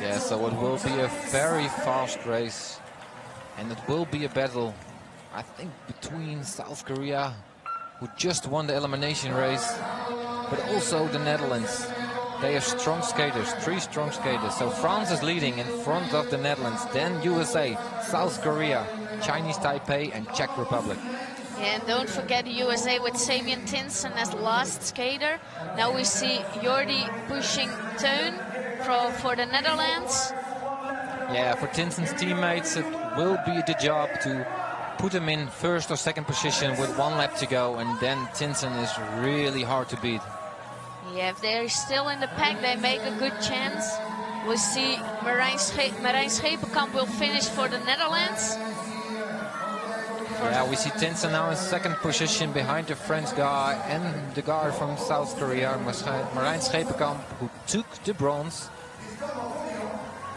Yeah, so it will be a very fast race. And it will be a battle, I think, between South Korea, who just won the elimination race, but also the Netherlands. They have strong skaters, three strong skaters. So France is leading in front of the Netherlands, then USA, South Korea, Chinese Taipei and Czech Republic. And don't forget USA with Sabian Tinson as last skater. Now we see Jordi pushing Teun for, for the Netherlands. Yeah, for Tinson's teammates, it will be the job to put him in first or second position with one lap to go, and then Tinson is really hard to beat. Yeah, if they're still in the pack, they make a good chance. We'll see Marijn, Sche Marijn Schepenkamp will finish for the Netherlands. Yeah, we see Tinson now in second position behind the French guy and the guy from South Korea, Marijn Schepenkamp, who took the bronze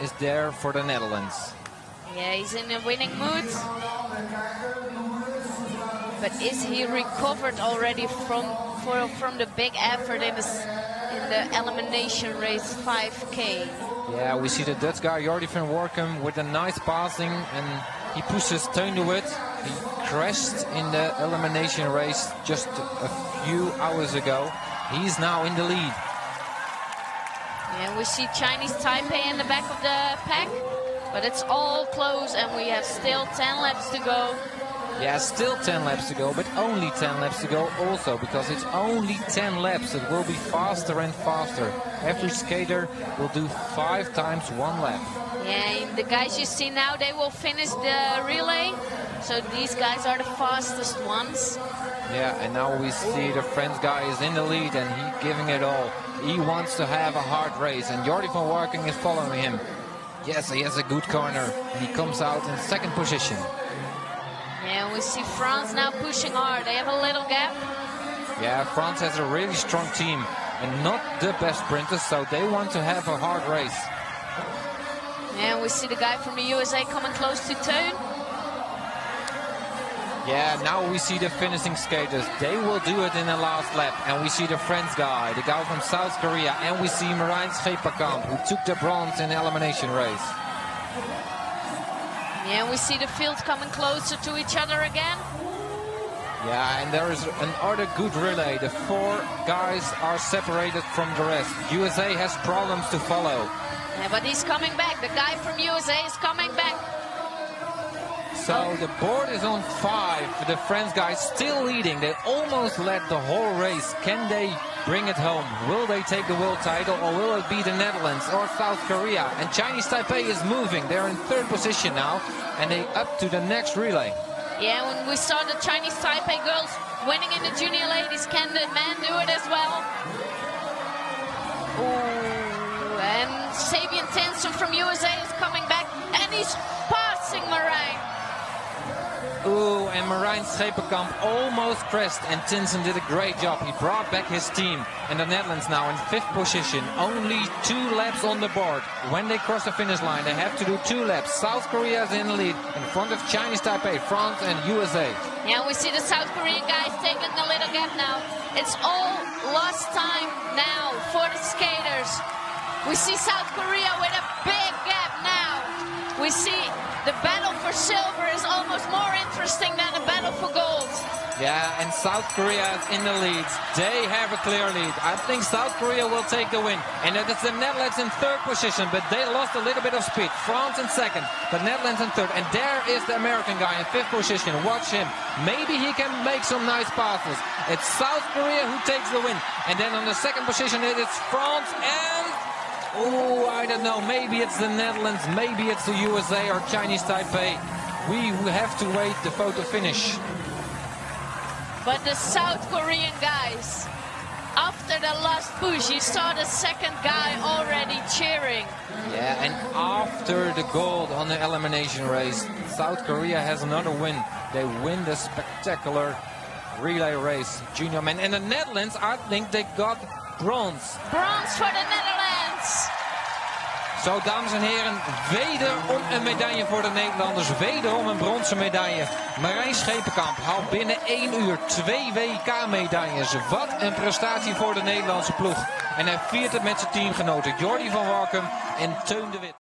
is there for the Netherlands. Yeah, he's in a winning mood. But is he recovered already from for, from the big effort in the, in the elimination race 5K? Yeah, we see the Dutch guy Jordi van Workum with a nice passing and he pushes Teun de Wit. He crashed in the elimination race just a few hours ago. He's now in the lead. And we see Chinese Taipei in the back of the pack, but it's all close and we have still 10 laps to go. Yeah, still 10 laps to go, but only 10 laps to go also, because it's only 10 laps. It will be faster and faster. Every skater will do five times one lap. Yeah, the guys you see now, they will finish the relay. So these guys are the fastest ones. Yeah, and now we see the French guy is in the lead and he's giving it all. He wants to have a hard race, and Jordi van Workum is following him. Yes, he has a good corner, and he comes out in second position. Yeah, we see France now pushing hard. They have a little gap. Yeah, France has a really strong team and not the best sprinters, so they want to have a hard race. Yeah, we see the guy from the USA coming close to Teun. Yeah, now we see the finishing skaters. They will do it in the last lap. And we see the French guy, the guy from South Korea. And we see Marijn Schepenkamp, who took the bronze in the elimination race. Yeah, we see the fields coming closer to each other again. Yeah, and there is another good relay. The four guys are separated from the rest. USA has problems to follow. Yeah, but he's coming back. The guy from USA is coming back. So the board is on five. The French guys still leading. They almost led the whole race. Can they bring it home? Will they take the world title or will it be the Netherlands or South Korea? And Chinese Taipei is moving. They're in third position now and they up to the next relay. Yeah, when we saw the Chinese Taipei girls winning in the junior ladies, can the men do it as well? Ooh, and Sabian Tinson from USA Ooh, Schepenkamp almost crashed, and Tinson did a great job. He brought back his team, and the Netherlands now in fifth position. Only two laps on the board. When they cross the finish line, they have to do two laps. South Korea is in the lead, in front of Chinese Taipei, France, and USA. Yeah, we see the South Korean guys taking a little gap now. It's all lost time now for the skaters. We see South Korea with a big gap now. We see the battle for silver is almost more interesting than the battle for gold. Yeah, and South Korea is in the lead. They have a clear lead. I think South Korea will take the win. And it is the Netherlands in third position, but they lost a little bit of speed. France in second, the Netherlands in third. And there is the American guy in fifth position. Watch him. Maybe he can make some nice passes. It's South Korea who takes the win. And then on the second position, it is France and Oh, I don't know. Maybe it's the Netherlands. Maybe it's the USA or Chinese Taipei. We have to wait the photo finish. But the South Korean guys, after the last push, you saw the second guy already cheering. Yeah, and after the gold on the elimination race, South Korea has another win. They win the spectacular relay race, junior men. And the Netherlands, I think they got bronze. Bronze for the Netherlands. Zo, dames en heren, wederom een medaille voor de Nederlanders. Wederom een bronzen medaille. Marijn Schepenkamp haalt binnen 1 uur twee WK-medailles. Wat een prestatie voor de Nederlandse ploeg. En hij viert het met zijn teamgenoten Jordi van Warkum en Teun de Wit.